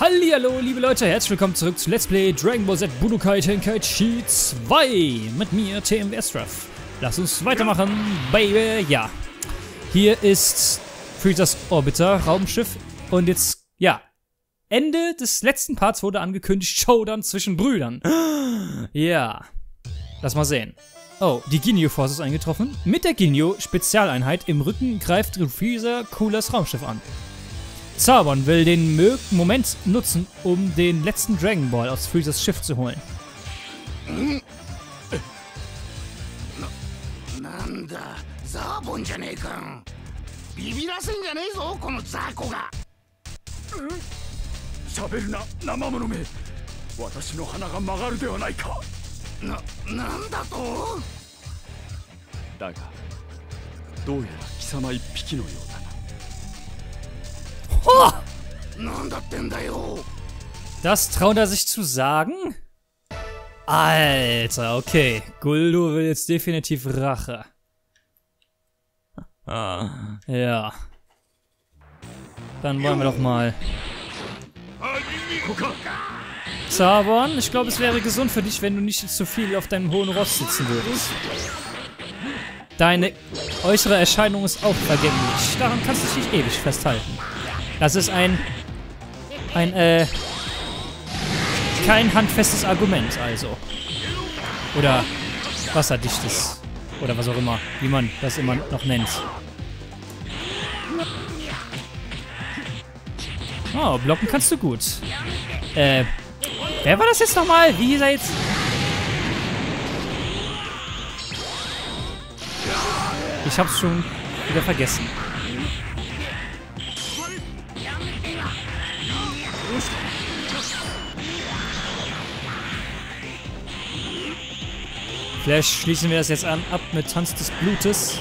Hallihallo, liebe Leute, herzlich willkommen zurück zu Let's Play Dragon Ball Z Budokai Tenkaichi 2 mit mir, TMW Straff. Lass uns weitermachen, Baby, ja. Hier ist Freezers Orbiter, Raumschiff und jetzt, ja, Ende des letzten Parts wurde angekündigt, Showdown zwischen Brüdern. Ja, lass mal sehen. Oh, die Ginyu Force ist eingetroffen. Mit der Ginyu Spezialeinheit im Rücken greift Freezer Coolers Raumschiff an. Zarbon will den Mö Moment nutzen, um den letzten Dragon Ball aus Freezers Schiff zu holen. Das traut er sich zu sagen? Alter, okay. Guldo will jetzt definitiv Rache. Ah, ja. Dann wollen wir doch mal. Zabon, ich glaube, es wäre gesund für dich, wenn du nicht zu viel auf deinem hohen Ross sitzen würdest. Deine äußere Erscheinung ist auch vergänglich. Daran kannst du dich nicht ewig festhalten. Das ist ein... Ein, äh... Kein handfestes Argument, also. Oder wasserdichtes. Oder was auch immer, wie man das immer noch nennt. Oh, blocken kannst du gut. Äh, wer war das jetzt nochmal? Wie hieß er jetzt? Ich hab's schon wieder vergessen. Vielleicht schließen wir das jetzt an, ab mit Tanz des Blutes.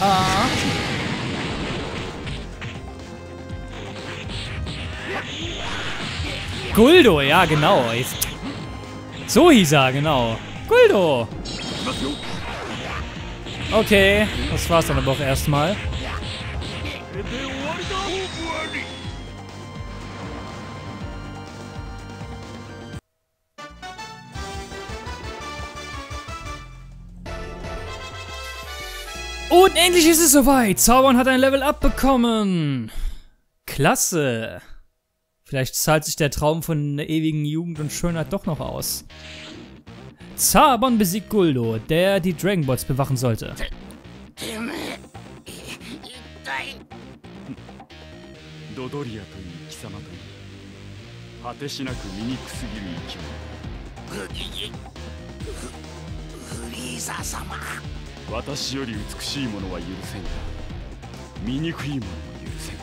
Ah. Guldo, ja genau. Jetzt- So hieß er, genau. Guldo. Okay, das war's dann aber auch erstmal. Und endlich ist es soweit. Zaubern hat ein Level Up bekommen. Klasse. Vielleicht zahlt sich der Traum von der ewigen Jugend und Schönheit doch noch aus. Zabon besiegt Guldo, der die Dragon Balls bewachen sollte. てめえい痛いドドリアという貴様という果てしなく醜すぎる生き物フフリーザ様私より美しいものは許せんが醜いものも許せん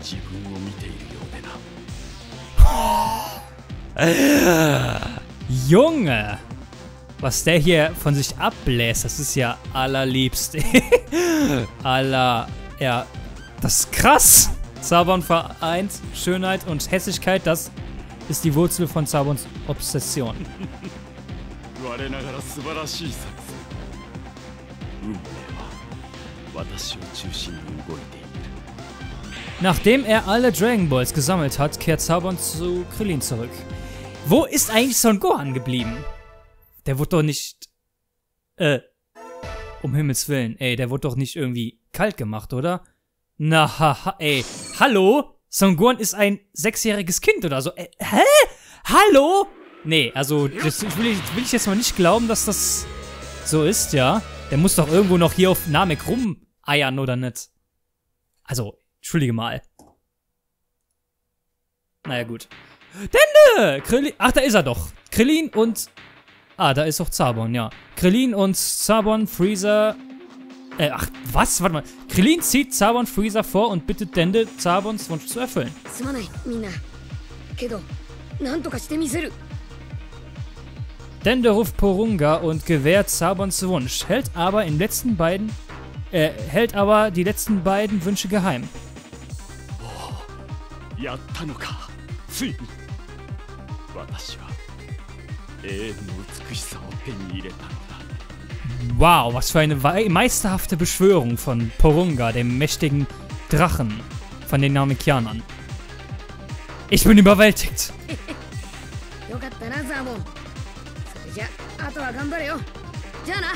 自分を見ているようでな Junge! Was der hier von sich abbläst, das ist ja allerliebst. Aller. Ja. Das ist krass! Zabon vereint Schönheit und Hässlichkeit, das ist die Wurzel von Zabons Obsession. 運命は私を中心に動いている Nachdem er alle Dragon Balls gesammelt hat, kehrt Zabon zu Krillin zurück. Wo ist eigentlich Son Gohan geblieben? Der wurde doch nicht. Äh. Um Himmels Willen, ey, der wurde doch nicht irgendwie kalt gemacht, oder? Na, haha, ey. Hallo? Son Gohan ist ein sechsjähriges Kind oder so. Äh, hä? Hallo? Nee, also, das will ich, will ich jetzt mal nicht glauben, dass das so ist, ja? Der muss doch irgendwo noch hier auf Namek rumeiern, oder nicht? Also, entschuldige mal. Naja, gut. Dende! Krillin. Ach, da ist er doch. Krillin und. Ah, da ist auch Zabon, ja. Krillin und Zabon, Freezer. Äh, ach, was? Warte mal. Krillin zieht Zabon Freezer vor und bittet Dende, Zabons Wunsch zu erfüllen. Dende ruft Porunga und gewährt Sabons Wunsch, hält aber in letzten beiden äh, hält aber die letzten beiden Wünsche geheim. Wow, was für eine meisterhafte Beschwörung von Porunga, dem mächtigen Drachen von den Namekianern. Ich bin überwältigt. あとは頑張れよじゃあな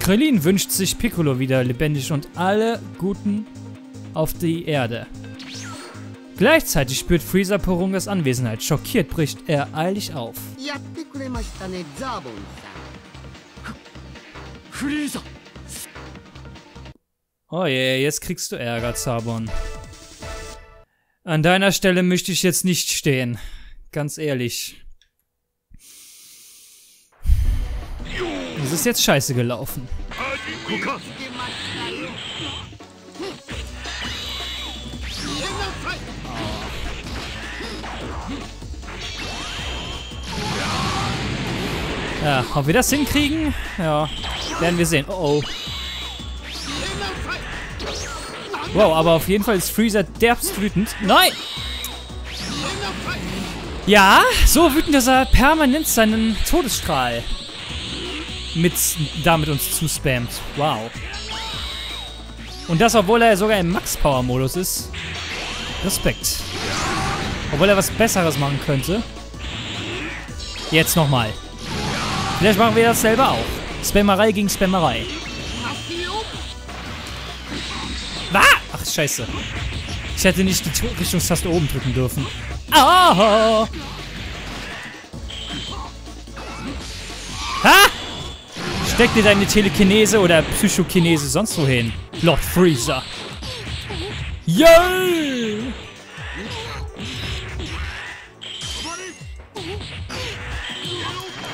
Krillin wünscht sich Piccolo wieder lebendig und alle Guten auf die Erde. Gleichzeitig spürt Freezer Porungas Anwesenheit. Schockiert bricht er eilig auf. やってくれましたねザーボンフリーザ Oh je, jetzt kriegst du Ärger, Zabon. An deiner Stelle möchte ich jetzt nicht stehen. Ganz ehrlich. Es ist jetzt scheiße gelaufen. Ja, ob wir das hinkriegen? Ja, werden wir sehen. Oh oh. Wow, aber auf jeden Fall ist Freezer derbst wütend. Nein! Ja, so wütend, dass er permanent seinen Todesstrahl mit damit uns zuspammt. Wow. Und das, obwohl er sogar im Max-Power-Modus ist. Respekt. Obwohl er was Besseres machen könnte. Jetzt nochmal. Vielleicht machen wir das selber auch. Spammerei gegen Spammerei. Was? Ach, scheiße. Ich hätte nicht die Tu- Richtungstaste oben drücken dürfen. Ah! Steck dir deine Telekinese oder Psychokinese sonst wohin. Lord Freezer. Yay!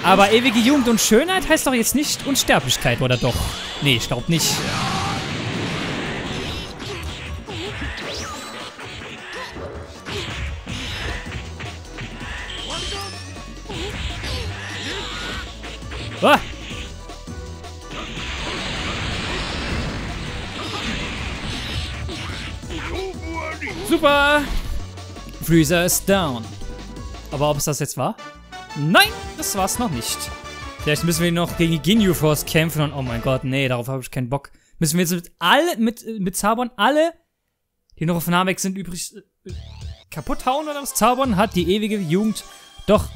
Aber ewige Jugend und Schönheit heißt doch jetzt nicht Unsterblichkeit, oder doch? Nee, ich glaub nicht. Ah! Super! Freezer ist down. Aber ob es das jetzt war? Nein, das war's noch nicht. Vielleicht müssen wir noch gegen Ginyu Force kämpfen und oh mein Gott, nee, darauf habe ich keinen Bock. Müssen wir jetzt mit alle, mit, mit Zabon alle, die noch auf Namek sind, übrig äh, kaputt hauen oder was? Zabon hat die ewige Jugend, doch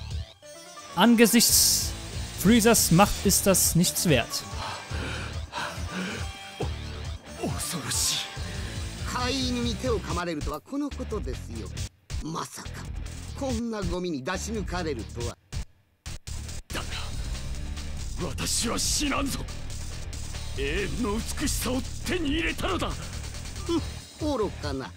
angesichts Freezers Macht ist das nichts wert. 恐ろしい飼い犬に手を噛まれるとはこのことですよまさかこんなゴミに出し抜かれるとはだが私は死なんぞ永遠の美しさを手に入れたのだ愚かな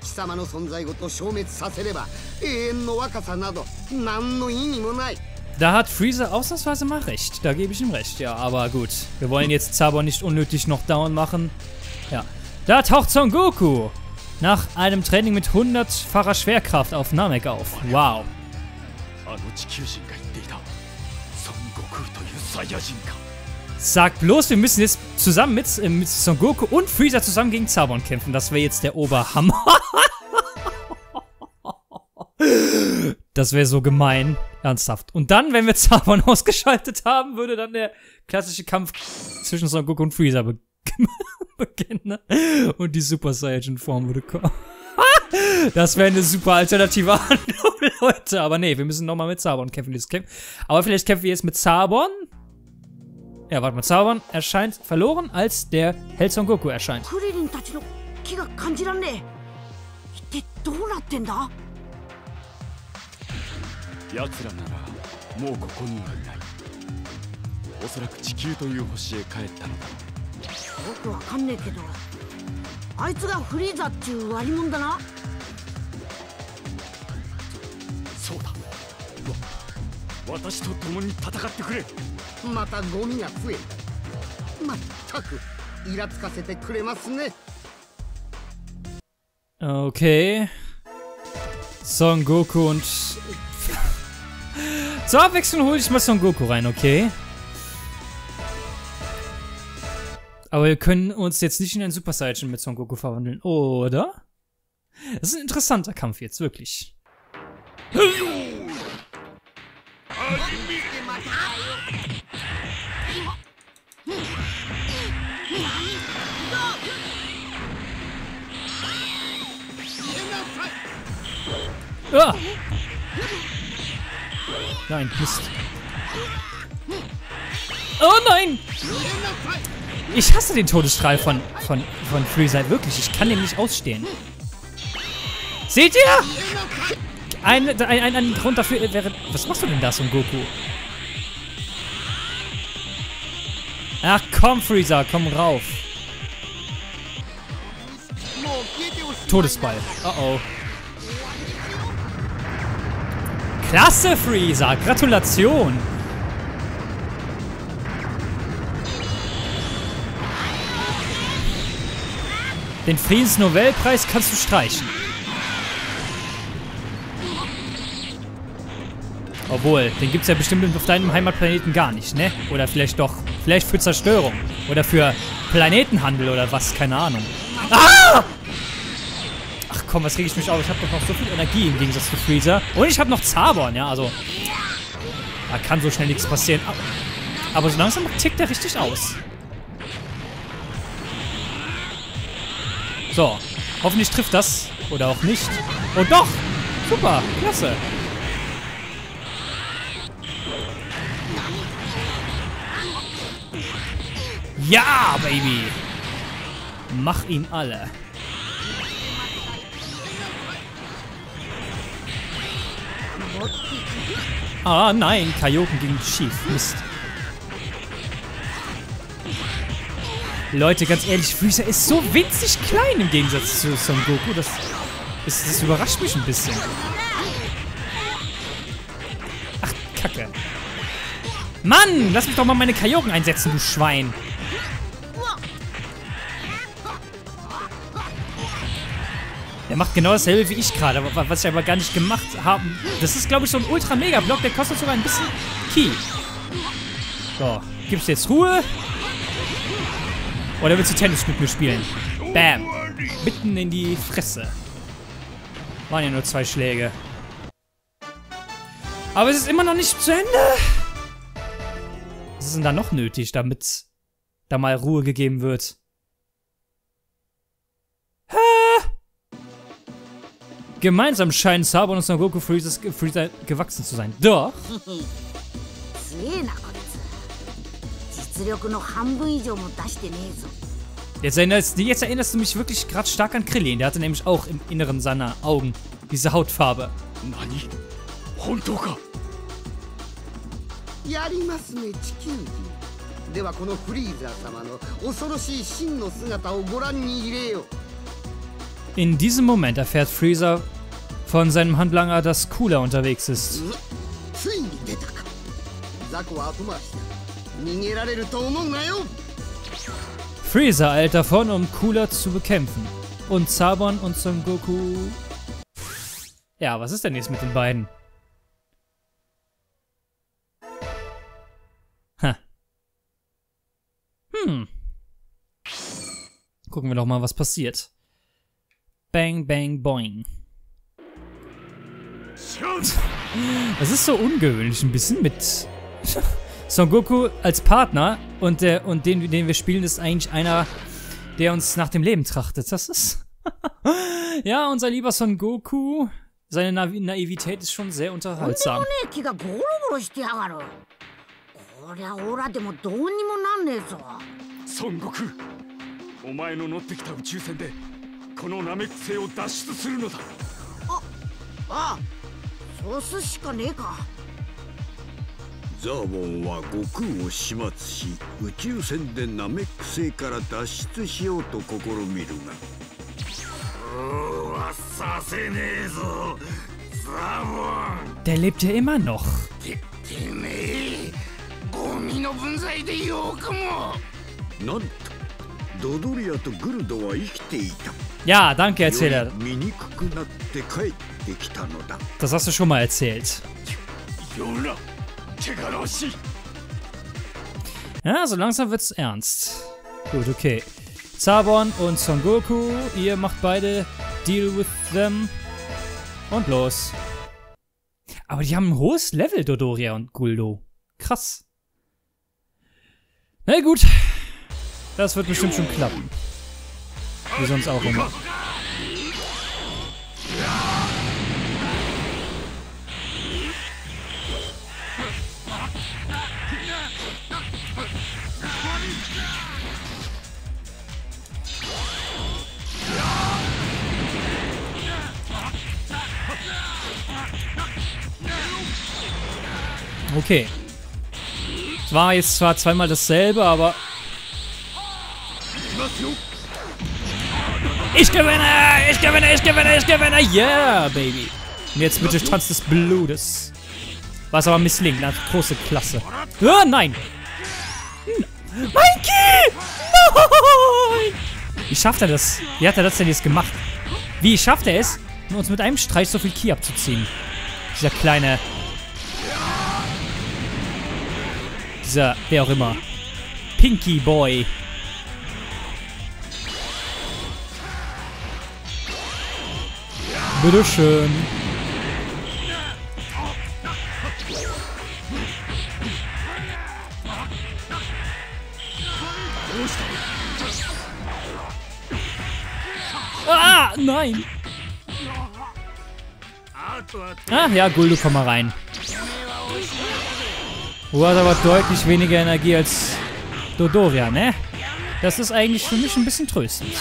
貴様の存在ごと消滅させれば永遠の若さなど何の意味もない Da hat Freezer ausnahmsweise mal recht. Da gebe ich ihm recht, ja. Aber gut. Wir wollen jetzt Zabon nicht unnötig noch down machen. Ja. Da taucht Son Goku nach einem Training mit 100-facher Schwerkraft auf Namek auf. Wow. Sag bloß, wir müssen jetzt zusammen mit, äh, mit Son Goku und Freezer zusammen gegen Zabon kämpfen. Das wäre jetzt der Oberhammer. das wäre so gemein. Ernsthaft. Und dann, wenn wir Zabon ausgeschaltet haben, würde dann der klassische Kampf zwischen Son Goku und Freezer beginnen. beginnen. ne? Und die Super Saiyan Form würde kommen. Das wäre eine super alternative Handlung, Leute. Aber nee, wir müssen nochmal mit Zabon kämpfen. Aber vielleicht kämpfen wir jetzt mit Zabon. Ja, warte mal, Zabon erscheint verloren, als der Held Son Goku erscheint. よくわかんねえけどあいつがフリーザっちゅう割りもんだなそうだわ私と共に戦ってくれまたゴミが増えたまったくイラつかせてくれますね Okay. Son Goku und. Zur Abwechslung hole ich mal Son Goku rein, okay? Aber wir können uns jetzt nicht in einen Super Saiyan mit Son Goku verwandeln, oder? Das ist ein interessanter Kampf jetzt, wirklich. Ah! Nein, Mist. Oh nein! Ich hasse den Todesstrahl von, von, von Freezer. Wirklich, ich kann den nicht ausstehen. Seht ihr? Ein, ein, ein, ein Grund dafür wäre... Was machst du denn da, Son Goku? Ach komm, Freezer, komm rauf. Todesball. Oh oh. Klasse, Freezer. Gratulation. Den Friedensnobelpreis kannst du streichen. Obwohl, den gibt es ja bestimmt auf deinem Heimatplaneten gar nicht, ne? Oder vielleicht doch. Vielleicht für Zerstörung. Oder für Planetenhandel oder was, keine Ahnung. Ah! Ach komm, was reg ich mich auf? Ich habe doch noch so viel Energie im Gegensatz zu Freezer. Und ich habe noch Zabon, ja, also... Da kann so schnell nichts passieren. Aber so langsam tickt er richtig aus. So, hoffentlich trifft das. Oder auch nicht. Und doch! Super, klasse. Ja, Baby! Mach ihn alle. Ah, nein, Kaioken ging schief. Mist. Leute, ganz ehrlich, Freezer ist so winzig klein im Gegensatz zu Son Goku. Das, das, das überrascht mich ein bisschen. Ach, Kacke. Mann, lass mich doch mal meine Kaioken einsetzen, du Schwein. Der macht genau dasselbe wie ich gerade, was ich aber gar nicht gemacht habe. Das ist, glaube ich, so ein Ultra-Mega-Block, der kostet sogar ein bisschen Key. So, gibst jetzt Ruhe? Oder willst du Tennis mit mir spielen? Bam. Mitten in die Fresse. Waren ja nur zwei Schläge. Aber es ist immer noch nicht zu Ende. Was ist denn da noch nötig, damit da mal Ruhe gegeben wird? Gemeinsam scheinen Sabon und Son Goku Freezer, Freezer gewachsen zu sein. Doch. Jetzt erinnerst, jetzt erinnerst du mich wirklich gerade stark an Krillin. Der hatte nämlich auch im Inneren seiner Augen diese Hautfarbe. Nani? 本当かやりますね地球人ではこのフリーザー様の恐ろしい真の姿をご覧に入れよう In diesem Moment erfährt Freezer von seinem Handlanger, dass Cooler unterwegs ist. Freezer eilt davon, um Cooler zu bekämpfen. Und Zabon und Son Goku... Ja, was ist denn jetzt mit den beiden? Ha. Hm. Gucken wir doch mal, was passiert. Bang, bang, boing. Das ist so ungewöhnlich ein bisschen mit Son Goku als Partner und der und den, den wir spielen, ist eigentlich einer, der uns nach dem Leben trachtet. Das ist ja unser lieber Son Goku. Seine Na Naivität ist schon sehr unterhaltsam. こりゃオラでもどうにもなんねえぞ孫悟空お前の乗ってきた宇宙船でこのナメック星を脱出するのだああそうすしかねえか ザーボンは悟空を始末し宇宙船でナメック星から脱出しようと試みるが。そうはさせねえぞ。ザーボン。Der lebt ja immer noch. ててめえゴミの分際でよくも。なんとドドリアとグルドは生きていた。Ja, danke, Erzähler. Das hast du schon mal erzählt. Ja, so langsam wird's ernst. Gut, okay. Zabon und Son Goku, ihr macht beide Deal with them. Und los. Aber die haben ein hohes Level, Dodoria und Guldo. Krass. Na gut. Das wird bestimmt schon klappen. Wie sonst auch immer. Okay. War jetzt zwar zweimal dasselbe, aber... Ich gewinne! Ich gewinne! Ich gewinne! Ich gewinne! Yeah, Baby! Und jetzt bitte Tanz des Blutes. Was aber misslingt. Na, große Klasse. Ah, nein! Mein Key! Nein! Wie schafft er das? Wie hat er das denn jetzt gemacht? Wie schafft er es, uns mit einem Streich so viel Key abzuziehen? Dieser kleine... Dieser, wer auch immer. Pinky Boy. Bitteschön. Ah, nein. Ah, ja, Guldo, komm mal rein. Du hast aber deutlich weniger Energie als Dodoria, ne? Das ist eigentlich für mich ein bisschen tröstend.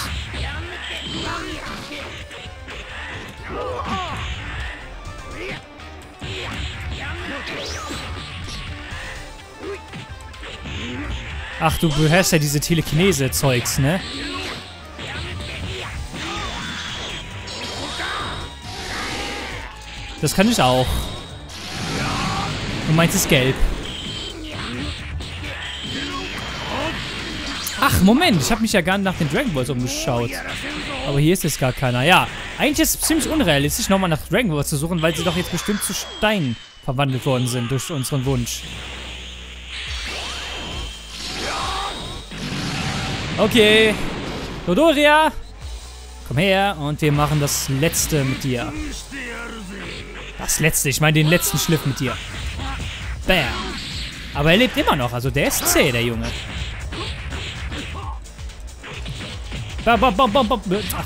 Ach, du beherrschst ja diese Telekinese-Zeugs, ne? Das kann ich auch. Und meins ist gelb. Ach, Moment. Ich habe mich ja gar nicht nach den Dragon Balls umgeschaut. Aber hier ist jetzt gar keiner. Ja, eigentlich ist es ziemlich unrealistisch, nochmal nach Dragon Balls zu suchen, weil sie doch jetzt bestimmt zu Stein verwandelt worden sind durch unseren Wunsch. Okay. Dodoria, komm her und wir machen das letzte mit dir. Das letzte, ich meine den letzten Schliff mit dir. Bam. Aber er lebt immer noch, also der ist zäh, der Junge. Ach.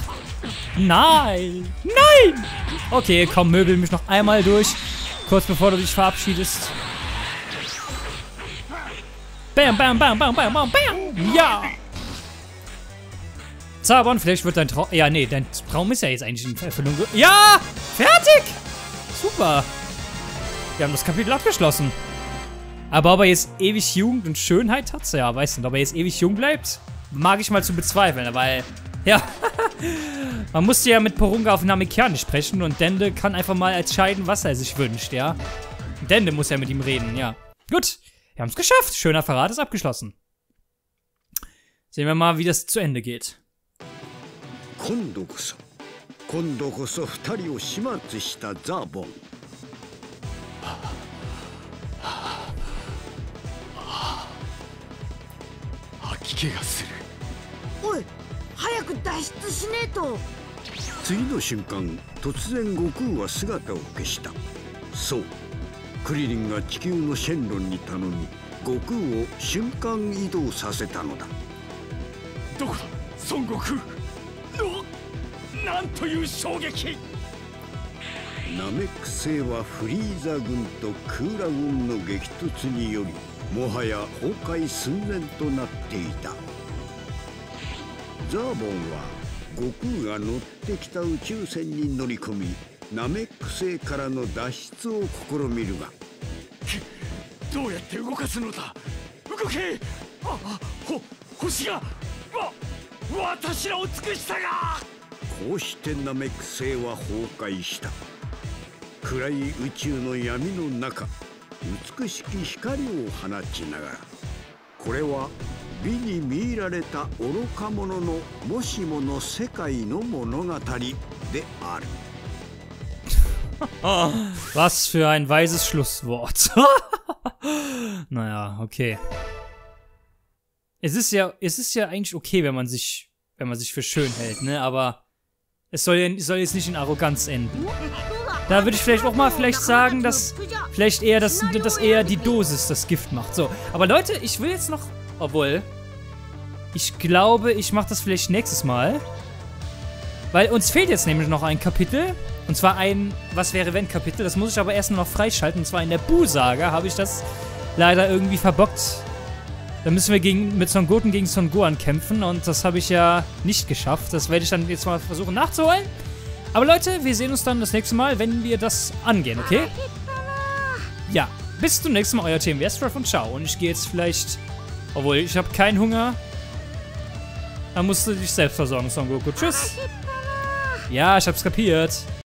Nein. Nein. Okay, komm, möbel mich noch einmal durch. Kurz bevor du dich verabschiedest. Bam, bam, bam, bam, bam, bam, bam. Ja. Zabon, vielleicht wird dein Traum... Ja, nee, dein Traum ist ja jetzt eigentlich in Erfüllung. Ja! Fertig! Super. Wir haben das Kapitel abgeschlossen. Aber ob er jetzt ewig Jugend und Schönheit hat, ja, weiß nicht. Ob er jetzt ewig jung bleibt, mag ich mal zu bezweifeln, weil, ja, man musste ja mit Porunga auf Namekianisch sprechen und Dende kann einfach mal entscheiden, was er sich wünscht, ja. Dende muss ja mit ihm reden, ja. Gut, wir haben es geschafft. Schöner Verrat ist abgeschlossen. Sehen wir mal, wie das zu Ende geht. 今度こそ今度こそ二人を始末したザーボン吐き気がする おい早く脱出しねえと。次の瞬間突然悟空は姿を消した。そうクリリンが地球のシェンロンに頼み悟空を瞬間移動させたのだ。どこだ孫悟空。おなんという衝撃。ナメック星はフリーザ軍とクーラ軍の激突によりもはや崩壊寸前となっていたザーボンは悟空が乗ってきた宇宙船に乗り込みナメック星からの脱出を試みるが。どうやって動かすのだ？動け！ああほ星がわ私の美しさが！こうしてナメック星は崩壊した。暗い宇宙の闇の中美しき光を放ちながら。これは美に見入られた愚か者のもしもの世界の物語である Was für ein weises Schlusswort. naja, okay. Es ist ja, es ist ja eigentlich okay, wenn man sich, wenn man sich für schön hält, ne? Aber es soll, ja, es soll jetzt nicht in Arroganz enden. Da würde ich vielleicht auch mal vielleicht sagen, dass vielleicht eher das, dass eher die Dosis das Gift macht. So, aber Leute, ich will jetzt noch, obwohl, ich glaube, ich mache das vielleicht nächstes Mal. Weil uns fehlt jetzt nämlich noch ein Kapitel. Und zwar ein Was wäre wenn Kapitel. Das muss ich aber erst noch freischalten. Und zwar in der Bu-Saga habe ich das leider irgendwie verbockt. Da müssen wir gegen, mit Son Goten gegen Son Gohan kämpfen. Und das habe ich ja nicht geschafft. Das werde ich dann jetzt mal versuchen nachzuholen. Aber Leute, wir sehen uns dann das nächste Mal, wenn wir das angehen, okay? Ja. bis zum nächsten Mal, euer Team Westraff und ciao. Und ich gehe jetzt vielleicht, obwohl ich habe keinen Hunger. Dann musst du dich selbst versorgen, Son Goku. Tschüss. Ja, ich hab's kapiert.